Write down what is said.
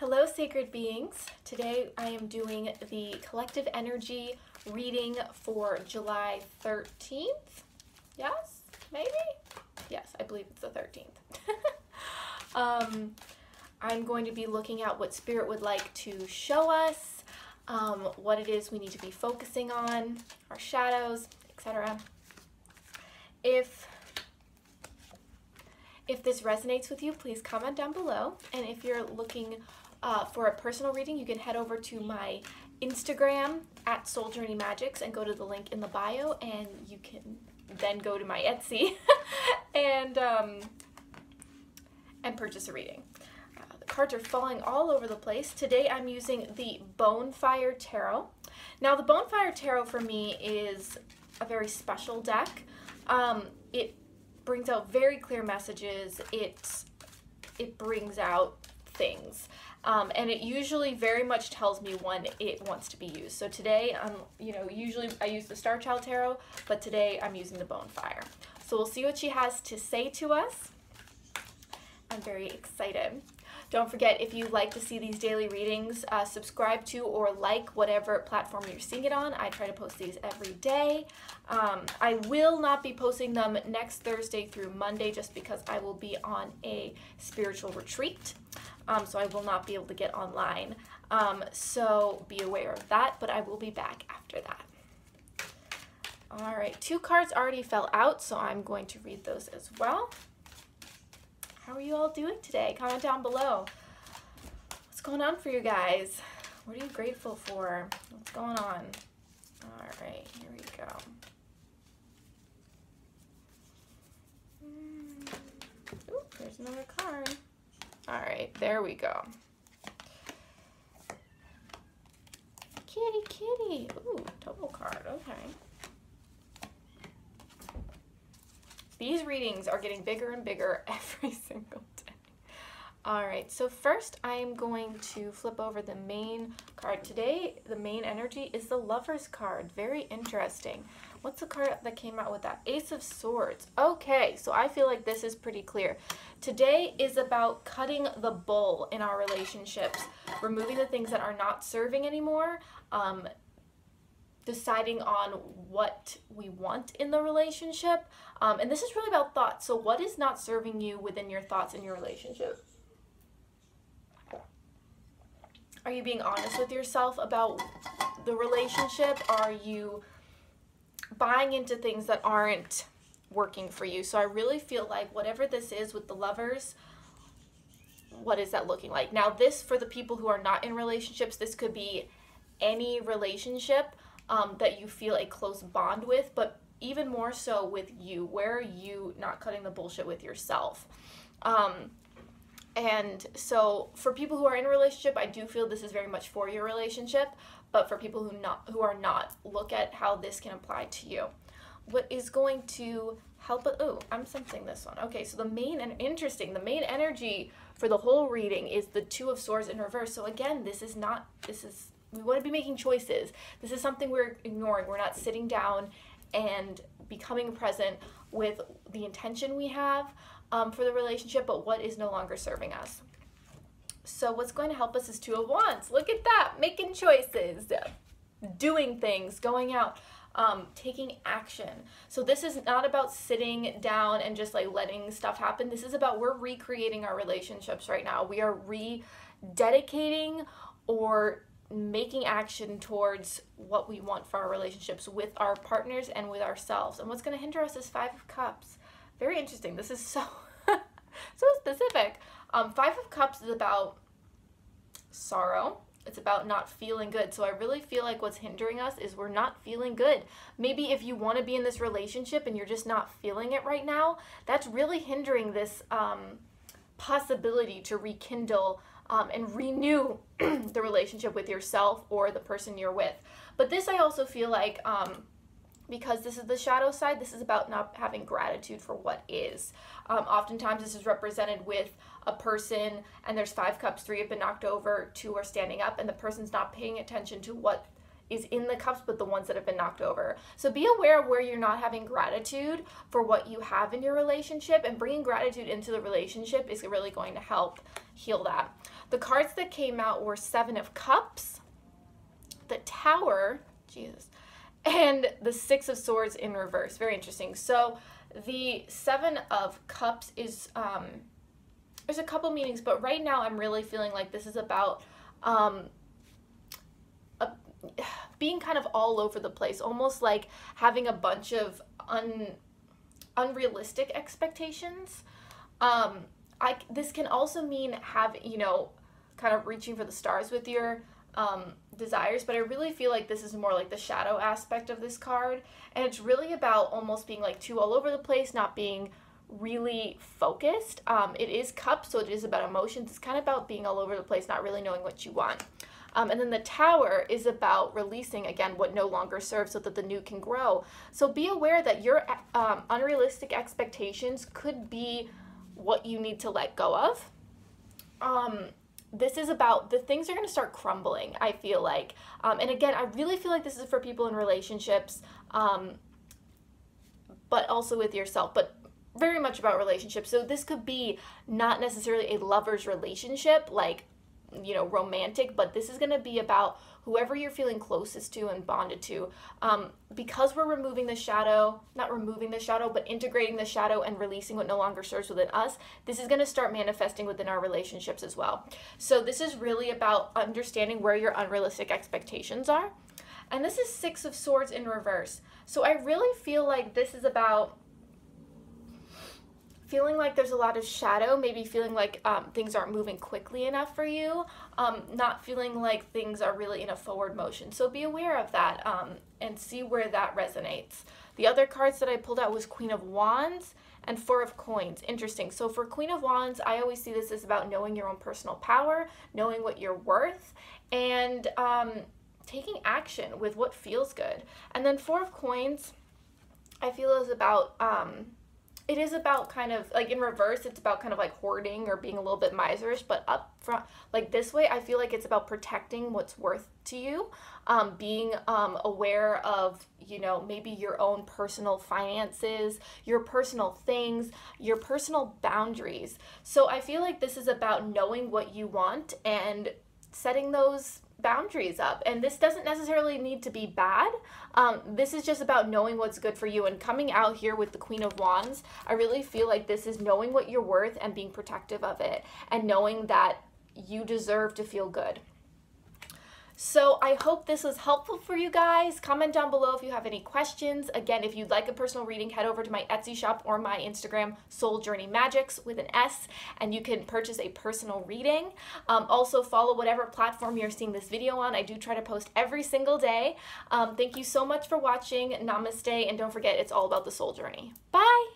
Hello, sacred beings. Today I am doing the collective energy reading for July 13th. Yes, maybe? Yes, I believe it's the 13th. um, I'm going to be looking at what Spirit would like to show us, um, what it is we need to be focusing on, our shadows, etc. If if this resonates with you, please comment down below. And if you're looking uh, for a personal reading, you can head over to my Instagram at Soul Journey Magics and go to the link in the bio, and you can then go to my Etsy and um, and purchase a reading. Uh, the cards are falling all over the place. Today I'm using the Bonefire Tarot. Now the Bonefire Tarot for me is a very special deck. Um, it brings out very clear messages. It it brings out things. Um, and it usually very much tells me when it wants to be used. So today, I'm, you know, usually I use the Starchild Tarot, but today I'm using the Bonefire. So we'll see what she has to say to us. I'm very excited. Don't forget, if you like to see these daily readings, uh, subscribe to or like whatever platform you're seeing it on. I try to post these every day. Um, I will not be posting them next Thursday through Monday just because I will be on a spiritual retreat. Um, so I will not be able to get online. Um, so be aware of that, but I will be back after that. All right, two cards already fell out, so I'm going to read those as well. How are you all doing today? Comment down below. What's going on for you guys? What are you grateful for? What's going on? All right, here we go. Hmm. Ooh, there's another card. All right, there we go. Kitty, kitty. Ooh, total card. Okay. These readings are getting bigger and bigger every single day. All right, so first I am going to flip over the main card. Today, the main energy is the Lover's card. Very interesting. What's the card that came out with that? Ace of Swords. Okay, so I feel like this is pretty clear. Today is about cutting the bull in our relationships, removing the things that are not serving anymore, um, deciding on what we want in the relationship. Um, and this is really about thoughts. So, what is not serving you within your thoughts in your relationship? Are you being honest with yourself about the relationship? Are you buying into things that aren't working for you? So, I really feel like whatever this is with the lovers, what is that looking like? Now, this for the people who are not in relationships, this could be any relationship um, that you feel a close bond with, but even more so with you. Where are you not cutting the bullshit with yourself? Um, and so for people who are in a relationship, I do feel this is very much for your relationship, but for people who not who are not, look at how this can apply to you. What is going to help? Oh, I'm sensing this one. Okay, so the main and interesting, the main energy for the whole reading is the two of swords in reverse. So again, this is not this is we want to be making choices. This is something we're ignoring. We're not sitting down and becoming present with the intention we have um, for the relationship, but what is no longer serving us. So what's going to help us is two of wands. Look at that, making choices, doing things, going out, um, taking action. So this is not about sitting down and just like letting stuff happen. This is about we're recreating our relationships right now. We are rededicating or making action towards what we want for our relationships with our partners and with ourselves. And what's going to hinder us is Five of Cups. Very interesting. This is so so specific. Um, Five of Cups is about sorrow. It's about not feeling good. So I really feel like what's hindering us is we're not feeling good. Maybe if you want to be in this relationship and you're just not feeling it right now, that's really hindering this um, possibility to rekindle um, and renew the relationship with yourself or the person you're with. But this, I also feel like, um, because this is the shadow side, this is about not having gratitude for what is. Um, oftentimes, this is represented with a person, and there's five cups, three have been knocked over, two are standing up, and the person's not paying attention to what is in the cups, but the ones that have been knocked over. So be aware of where you're not having gratitude for what you have in your relationship, and bringing gratitude into the relationship is really going to help heal that. The cards that came out were Seven of Cups, the Tower, Justice, and the Six of Swords in reverse. Very interesting. So the Seven of Cups is um, there's a couple meanings, but right now I'm really feeling like this is about um, a, being kind of all over the place, almost like having a bunch of un, unrealistic expectations. Um, I this can also mean have you know kind of reaching for the stars with your um, desires, but I really feel like this is more like the shadow aspect of this card, and it's really about almost being like too all over the place, not being really focused. Um, it is cups, so it is about emotions. It's kind of about being all over the place, not really knowing what you want. Um, and then the tower is about releasing, again, what no longer serves so that the new can grow. So be aware that your um, unrealistic expectations could be what you need to let go of. This is about the things are going to start crumbling, I feel like. Um, and again, I really feel like this is for people in relationships, um, but also with yourself, but very much about relationships. So this could be not necessarily a lover's relationship, like, you know, romantic, but this is going to be about whoever you're feeling closest to and bonded to. Um, because we're removing the shadow, not removing the shadow, but integrating the shadow and releasing what no longer serves within us, this is going to start manifesting within our relationships as well. So this is really about understanding where your unrealistic expectations are. And this is Six of Swords in reverse. So I really feel like this is about feeling like there's a lot of shadow, maybe feeling like um, things aren't moving quickly enough for you, um, not feeling like things are really in a forward motion. So be aware of that um, and see where that resonates. The other cards that I pulled out was Queen of Wands and Four of Coins. Interesting. So for Queen of Wands, I always see this as about knowing your own personal power, knowing what you're worth, and um, taking action with what feels good. And then Four of Coins, I feel is about um, it is about kind of like in reverse it's about kind of like hoarding or being a little bit miserish but up front like this way i feel like it's about protecting what's worth to you um, being um, aware of you know maybe your own personal finances your personal things your personal boundaries. So i feel like this is about knowing what you want and setting those boundaries up. And this doesn't necessarily need to be bad. Um, this is just about knowing what's good for you. And coming out here with the Queen of Wands, I really feel like this is knowing what you're worth and being protective of it and knowing that you deserve to feel good. So I hope this was helpful for you guys. Comment down below if you have any questions. Again, if you'd like a personal reading, head over to my Etsy shop or my Instagram, Soul Journey Magics with an S, and you can purchase a personal reading. Um, also, follow whatever platform you're seeing this video on. I do try to post every single day. Um, thank you so much for watching. Namaste, and don't forget, it's all about the soul journey. Bye!